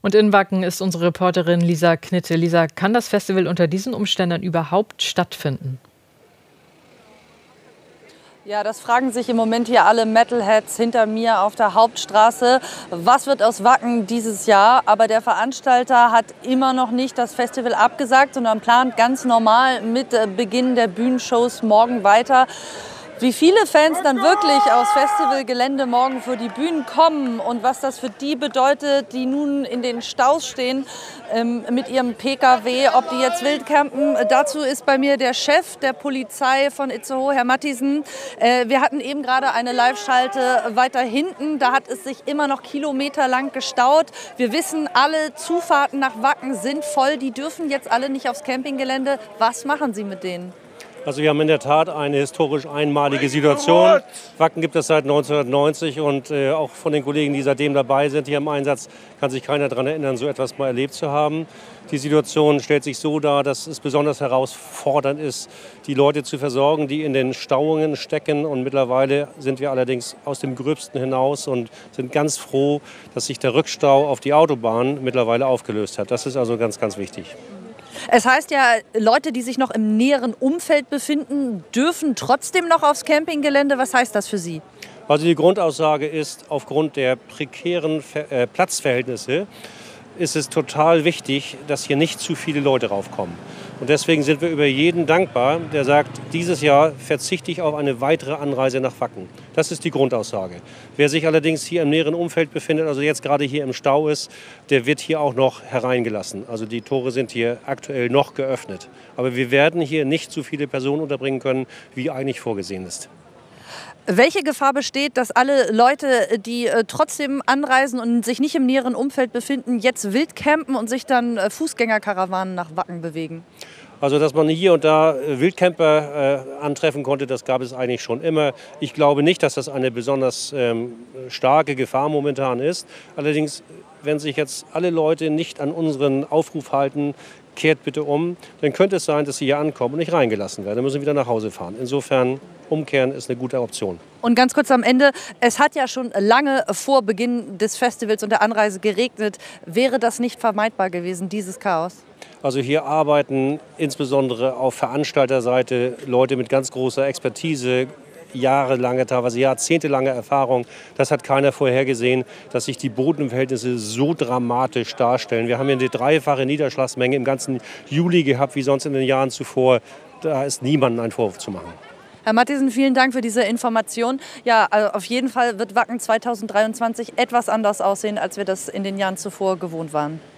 Und in Wacken ist unsere Reporterin Lisa Knitte. Lisa, kann das Festival unter diesen Umständen überhaupt stattfinden? Ja, das fragen sich im Moment hier alle Metalheads hinter mir auf der Hauptstraße. Was wird aus Wacken dieses Jahr? Aber der Veranstalter hat immer noch nicht das Festival abgesagt, sondern plant ganz normal mit äh, Beginn der Bühnenshows morgen weiter. Wie viele Fans dann wirklich aus Festivalgelände morgen für die Bühnen kommen und was das für die bedeutet, die nun in den Staus stehen ähm, mit ihrem Pkw, ob die jetzt wild campen. Dazu ist bei mir der Chef der Polizei von Itzehoe, Herr Mattisen. Äh, wir hatten eben gerade eine Live-Schalte weiter hinten. Da hat es sich immer noch kilometerlang gestaut. Wir wissen, alle Zufahrten nach Wacken sind voll. Die dürfen jetzt alle nicht aufs Campinggelände. Was machen Sie mit denen? Also wir haben in der Tat eine historisch einmalige Situation. Wacken gibt es seit 1990 und äh, auch von den Kollegen, die seitdem dabei sind hier im Einsatz, kann sich keiner daran erinnern, so etwas mal erlebt zu haben. Die Situation stellt sich so dar, dass es besonders herausfordernd ist, die Leute zu versorgen, die in den Stauungen stecken. Und mittlerweile sind wir allerdings aus dem Gröbsten hinaus und sind ganz froh, dass sich der Rückstau auf die Autobahn mittlerweile aufgelöst hat. Das ist also ganz, ganz wichtig. Es heißt ja, Leute, die sich noch im näheren Umfeld befinden, dürfen trotzdem noch aufs Campinggelände. Was heißt das für Sie? Also die Grundaussage ist, aufgrund der prekären äh, Platzverhältnisse ist es total wichtig, dass hier nicht zu viele Leute raufkommen. Und deswegen sind wir über jeden dankbar, der sagt, dieses Jahr verzichte ich auf eine weitere Anreise nach Wacken. Das ist die Grundaussage. Wer sich allerdings hier im näheren Umfeld befindet, also jetzt gerade hier im Stau ist, der wird hier auch noch hereingelassen. Also die Tore sind hier aktuell noch geöffnet. Aber wir werden hier nicht so viele Personen unterbringen können, wie eigentlich vorgesehen ist. Welche Gefahr besteht, dass alle Leute, die äh, trotzdem anreisen und sich nicht im näheren Umfeld befinden, jetzt wild campen und sich dann äh, Fußgängerkarawanen nach Wacken bewegen? Also, dass man hier und da äh, Wildcamper äh, antreffen konnte, das gab es eigentlich schon immer. Ich glaube nicht, dass das eine besonders ähm, starke Gefahr momentan ist. Allerdings, wenn sich jetzt alle Leute nicht an unseren Aufruf halten, kehrt bitte um, dann könnte es sein, dass sie hier ankommen und nicht reingelassen werden. Dann müssen sie wieder nach Hause fahren. Insofern umkehren ist eine gute Option. Und ganz kurz am Ende, es hat ja schon lange vor Beginn des Festivals und der Anreise geregnet. Wäre das nicht vermeidbar gewesen, dieses Chaos? Also hier arbeiten insbesondere auf Veranstalterseite Leute mit ganz großer Expertise, jahrelange, teilweise jahrzehntelange Erfahrung. Das hat keiner vorhergesehen, dass sich die Bodenverhältnisse so dramatisch darstellen. Wir haben hier eine dreifache Niederschlagsmenge im ganzen Juli gehabt, wie sonst in den Jahren zuvor. Da ist niemandem ein Vorwurf zu machen. Herr Mattisen, vielen Dank für diese Information. Ja, also auf jeden Fall wird Wacken 2023 etwas anders aussehen, als wir das in den Jahren zuvor gewohnt waren.